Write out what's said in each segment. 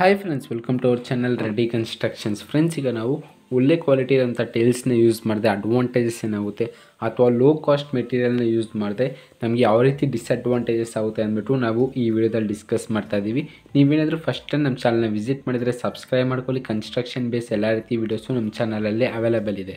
Hi friends welcome to our channel ready constructions friends ಈಗ ನಾವು ಒಳ್ಳೆ ಕ್ವಾಲಿಟಿ ಇರೋಂಥ ಟೈಲ್ಸ್ನ ಯೂಸ್ ಮಾಡಿದೆ ಅಡ್ವಾಂಟೇಜಸ್ ಏನಾಗುತ್ತೆ? ಅಥವಾ ಲೋ ಕಾಸ್ಟ್ ಮೆಟೀರಿಯಲ್ನ ಯೂಸ್ ಮಾಡಿದೆ, ನಮಗೆ ಯಾವ ರೀತಿ ಡಿಸ್ಅಡ್ವಾಂಟೇಜಸ್ ಆಗುತ್ತೆ ಅಂದ್ಬಿಟ್ಟು ನಾವು ಈ ವಿಡಿಯೋದಲ್ಲಿ ಡಿಸ್ಕಸ್ ಮಾಡ್ತಾ ಇದ್ದೀವಿ ನೀವೇನಾದರೂ ಫಸ್ಟ್ ಟೈಮ್ ನಮ್ಮ ಚಾನಲ್ನ ವಿಸಿಟ್ ಮಾಡಿದರೆ ಸಬ್ಸ್ಕ್ರೈಬ್ ಮಾಡ್ಕೊಳ್ಳಿ. ಕನ್ಸ್ಟ್ರಕ್ಷನ್ ಬೇಸ್ ಎಲ್ಲ ರೀತಿ ವೀಡಿಯೋಸು ನಮ್ಮ ಚಾನಲಲ್ಲೇ ಅವೈಲೇಬಲ್ ಇದೆ.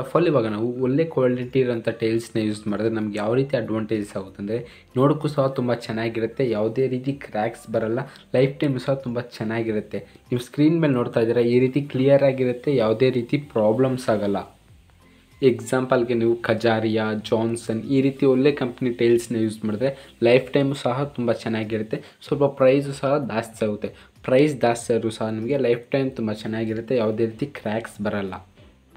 ಆಲ್ ಇವಾಗ ನಾವು ಒಳ್ಳೆ ಕ್ವಾಲಿಟಿ ಇರೋಂಥ ಟೈಲ್ಸ್ನ ಯೂಸ್ ಮಾಡಿದ್ರೆ ನಮ್ಗೆ ಯಾವ ರೀತಿ ಅಡ್ವಾಂಟೇಜಸ್ ಆಗುತ್ತೆ ಅಂದರೆ ನೋಡೋಕ್ಕೂ ಸಹ ತುಂಬ ಚೆನ್ನಾಗಿರುತ್ತೆ. ಯಾವುದೇ ರೀತಿ ಕ್ರ್ಯಾಕ್ಸ್ ಬರಲ್ಲ. ಲೈಫ್ ಟೈಮ್ ಸಹ ತುಂಬ ಚೆನ್ನಾಗಿರುತ್ತೆ. ನೀವು ಸ್ಕ್ರೀನ್ ಮೇಲೆ ನೋಡ್ತಾ ಇದ್ದೀರಾ, ಈ ರೀತಿ ಕ್ಲಿಯರ್ ಆಗಿರುತ್ತೆ, ಯಾವುದೇ ರೀತಿ ಪ್ರಾಬ್ಲಮ್ಸ್ ಆಗಲ್ಲ. ಎಕ್ಸಾಂಪಲ್ಗೆ ನೀವು ಖಜಾರಿಯಾ, ಜಾನ್ಸನ್, ಈ ರೀತಿ ಒಳ್ಳೆ ಕಂಪ್ನಿ ಟೈಲ್ಸ್ನ ಯೂಸ್ ಮಾಡಿದ್ರೆ ಲೈಫ್ ಟೈಮು ಸಹ ತುಂಬ ಚೆನ್ನಾಗಿರುತ್ತೆ. ಸ್ವಲ್ಪ ಪ್ರೈಸು ಸಹ ಜಾಸ್ತಿ ಆಗುತ್ತೆ. ಪ್ರೈಸ್ ಜಾಸ್ತಿ ಆದರೂ ಸಹ ನಿಮಗೆ ಲೈಫ್ ಟೈಮ್ ತುಂಬ ಚೆನ್ನಾಗಿರುತ್ತೆ. ಯಾವುದೇ ರೀತಿ ಕ್ರ್ಯಾಕ್ಸ್ ಬರಲ್ಲ.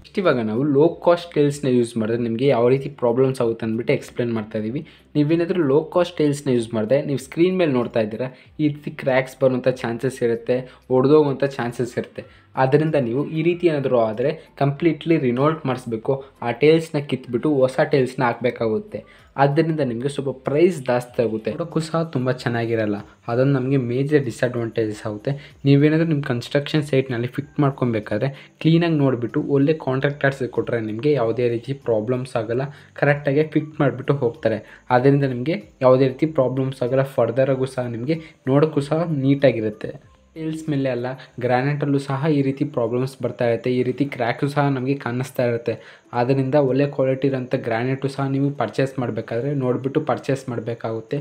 ನೆಕ್ಸ್ಟ್ ಇವಾಗ ನಾವು ಲೋ ಕಾಸ್ಟ್ ಟೈಲ್ಸ್ನ ಯೂಸ್ ಮಾಡಿದ್ರೆ ನಿಮಗೆ ಯಾವ ರೀತಿ ಪ್ರಾಬ್ಲಮ್ಸ್ ಆಗುತ್ತೆ ಅಂದ್ಬಿಟ್ಟು ಎಕ್ಸ್ಪ್ಲೇನ್ ಮಾಡ್ತಾ ಇದ್ದೀವಿ ನೀವೇನಾದರೂ ಲೋ ಕಾಸ್ಟ್ ಟೈಲ್ಸ್ನ ಯೂಸ್ ಮಾಡಿದೆ, ನೀವು ಸ್ಕ್ರೀನ್ ಮೇಲೆ ನೋಡ್ತಾ ಇದ್ದೀರಾ, ಈ ರೀತಿ ಕ್ರ್ಯಾಕ್ಸ್ ಬರುವಂಥ ಚಾನ್ಸಸ್ ಇರುತ್ತೆ ಒಡೆದೋಗುವಂಥ ಚಾನ್ಸಸ್ ಇರುತ್ತೆ. ಆದ್ದರಿಂದ ನೀವು ಈ ರೀತಿ ಏನಾದರೂ ಆದರೆ ಕಂಪ್ಲೀಟ್ಲಿ ರಿನೋಲ್ಟ್ ಮಾಡಿಸ್ಬೇಕು. ಆ ಟೇಲ್ಸ್ನ ಕಿತ್ಬಿಟ್ಟು ಹೊಸ ಟೇಲ್ಸ್ನ ಹಾಕಬೇಕಾಗುತ್ತೆ. ಆದ್ದರಿಂದ ನಿಮಗೆ ಸ್ವಲ್ಪ ಪ್ರೈಸ್ ಜಾಸ್ತಿ ಆಗುತ್ತೆ. ನೋಡೋಕ್ಕೂ ಸಹ ತುಂಬ ಚೆನ್ನಾಗಿರಲ್ಲ. ಅದೊಂದು ನಮಗೆ ಮೇಜರ್ ಡಿಸ್ಅಡ್ವಾಂಟೇಜಸ್ ಆಗುತ್ತೆ. ನೀವೇನಾದರೂ ನಿಮ್ಮ ಕನ್ಸ್ಟ್ರಕ್ಷನ್ ಸೈಟ್ನಲ್ಲಿ ಫಿಟ್ ಮಾಡ್ಕೊಬೇಕಾದ್ರೆ ಕ್ಲೀನಾಗಿ ನೋಡಿಬಿಟ್ಟು ಒಳ್ಳೆ ಕಾಂಟ್ರಾಕ್ಟರ್ಸ್ ಕೊಟ್ಟರೆ ನಿಮಗೆ ಯಾವುದೇ ರೀತಿ ಪ್ರಾಬ್ಲಮ್ಸ್ ಆಗೋಲ್ಲ. ಕರೆಕ್ಟಾಗಿ ಫಿಟ್ ಮಾಡಿಬಿಟ್ಟು ಹೋಗ್ತಾರೆ. ಅದರಿಂದ ನಿಮಗೆ ಯಾವುದೇ ರೀತಿ ಪ್ರಾಬ್ಲಮ್ಸ್ ಆಗೋಲ್ಲ. ಫರ್ದರಾಗೂ ಸಹ ನಿಮಗೆ ನೋಡೋಕ್ಕೂ ಸಹ ನೀಟಾಗಿರುತ್ತೆ ಟೈಲ್ಸ್ ಮೇಲೆ ಅಲ್ಲ, ಗ್ರಾನೈಟಲ್ಲೂ ಸಹ ಈ ರೀತಿ ಪ್ರಾಬ್ಲಮ್ಸ್ ಬರ್ತಾ ಇರುತ್ತೆ. ಈ ರೀತಿ ಕ್ರ್ಯಾಕು ಸಹ ನಮಗೆ ಕಾಣಿಸ್ತಾ ಇರುತ್ತೆ. ಆದ್ದರಿಂದ ಒಳ್ಳೆ ಕ್ವಾಲಿಟಿ ಇರೋಂಥ ಗ್ರಾನೈಟು ಸಹ ನೀವು ಪರ್ಚೇಸ್ ಮಾಡಬೇಕಾದ್ರೆ ನೋಡಿಬಿಟ್ಟು ಪರ್ಚೇಸ್ ಮಾಡಬೇಕಾಗುತ್ತೆ.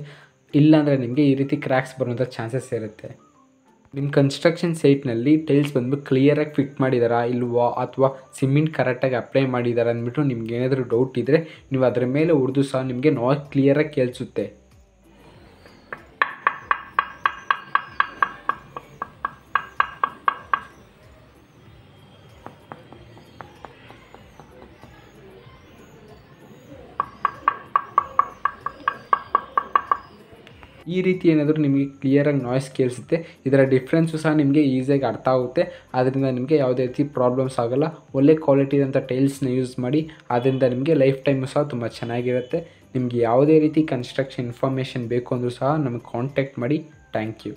ಇಲ್ಲಾಂದರೆ ನಿಮಗೆ ಈ ರೀತಿ ಕ್ರ್ಯಾಕ್ಸ್ ಬರುವಂಥ ಚಾನ್ಸಸ್ ಇರುತ್ತೆ. ನಿಮ್ಮ ಕನ್ಸ್ಟ್ರಕ್ಷನ್ ಸೈಟ್ನಲ್ಲಿ ಟೈಲ್ಸ್ ಬಂದ್ಬಿಟ್ಟು ಕ್ಲಿಯರಾಗಿ ಫಿಟ್ ಮಾಡಿದಾರಾ, ಇಲ್ವಾ, ಅಥವಾ ಸಿಮೆಂಟ್ ಕರೆಕ್ಟಾಗಿ ಅಪ್ಲೈ ಮಾಡಿದಾರಾ ಅಂದ್ಬಿಟ್ಟು ನಿಮ್ಗೆ ಏನಾದರೂ ಡೌಟ್ ಇದ್ದರೆ ನೀವು ಅದರ ಮೇಲೆ ಉರ್ದು ಸಹ ನಿಮಗೆ ನಾಯ್ಸ್ ಕ್ಲಿಯರಾಗಿ ಕೇಳಿಸುತ್ತೆ. ಈ ರೀತಿ ಏನಾದರೂ ನಿಮಗೆ ಕ್ಲಿಯರಾಗಿ ನಾಯ್ಸ್ ಕೇಳಿಸುತ್ತೆ, ಇದರ ಡಿಫ್ರೆನ್ಸು ಸಹ ನಿಮಗೆ ಈಸಿಯಾಗಿ ಅರ್ಥ ಆಗುತ್ತೆ. ಅದರಿಂದ ನಿಮಗೆ ಯಾವುದೇ ರೀತಿ ಪ್ರಾಬ್ಲಮ್ಸ್ ಆಗೋಲ್ಲ. ಒಳ್ಳೆ ಕ್ವಾಲಿಟಿ ಇರೋಂಥ ಟೈಲ್ಸ್ನ ಯೂಸ್ ಮಾಡಿ ಅದರಿಂದ ನಿಮಗೆ ಲೈಫ್ ಟೈಮು ಸಹ ತುಂಬ ಚೆನ್ನಾಗಿರುತ್ತೆ. ನಿಮಗೆ ಯಾವುದೇ ರೀತಿ ಕನ್ಸ್ಟ್ರಕ್ಷನ್ ಇನ್ಫಾರ್ಮೇಷನ್ ಬೇಕು ಅಂದರೂ ಸಹ ನಮಗೆ ಕಾಂಟ್ಯಾಕ್ಟ್ ಮಾಡಿ. Thank you